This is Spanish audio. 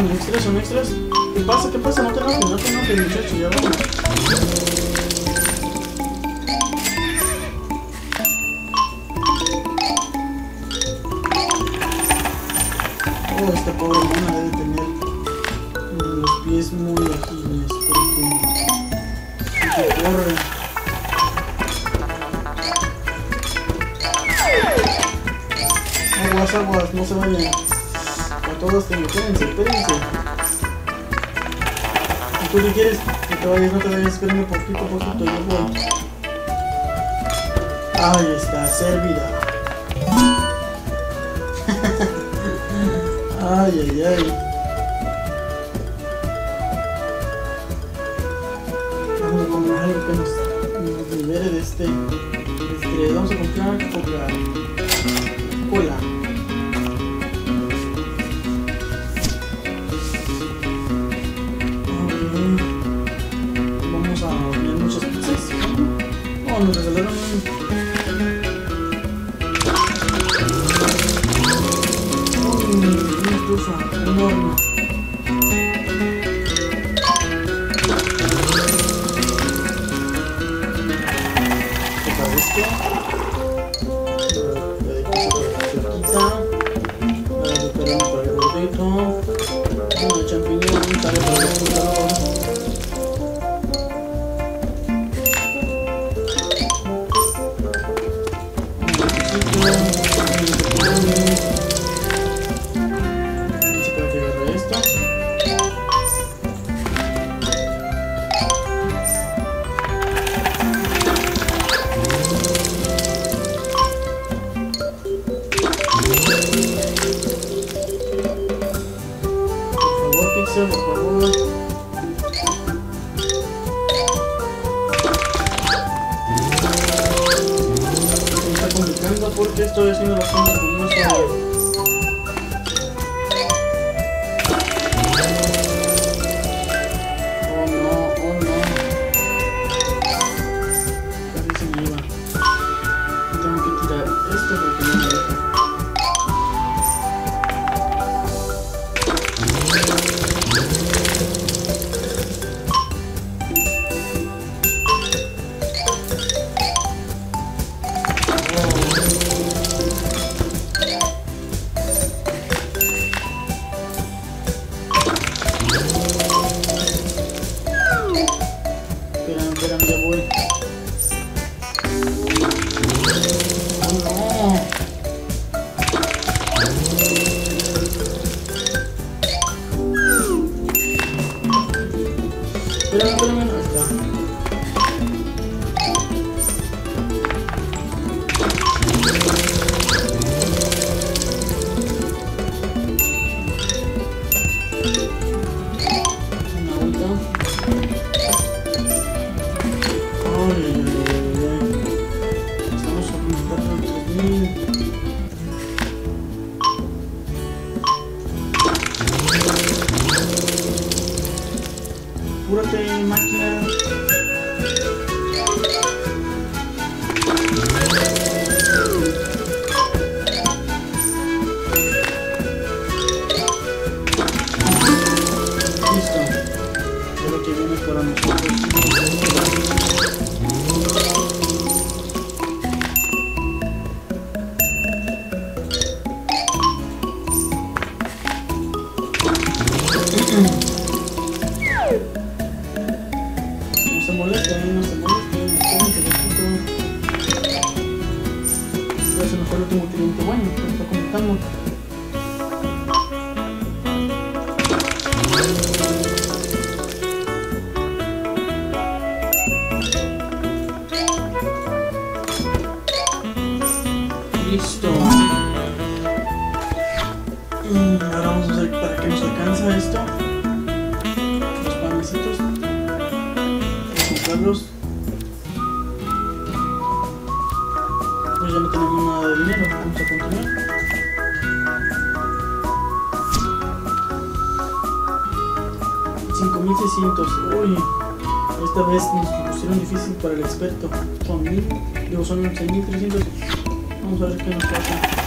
son extras, son extras. ¿Qué pasa? ¿Qué pasa? No te enojes, no te enojes, muchacho, ya vamos. Oh, esta pobre mona debe tener los pies muy porque, porque corre. Aguas, aguas, no se vayan. Todos tengo, espérense, espérense. ¿Y tú qué quieres? No te vayas, no te vayas, espérenme poquito poquito, yo voy. Ahí está, servida. ay, ay, ay. Vamos a comprar algo que nos, libere de este. Vamos a comprar coca cola. Oh, nos regalaron un un- una enorme. Por favor, está complicando porque estoy haciendo las cosas con una Espérame, que viene para nosotros. No se molesten, no Listo. Mm, Ahora vamos a hacer para que nos alcanza esto. Los panecitos. Vamos a. Pues ya no tenemos nada de dinero. Vamos a continuar. $5,600. Uy, esta vez nos pusieron difícil para el experto. Son mil, digo, son 6.300. Vamos a ver qué nos pasa.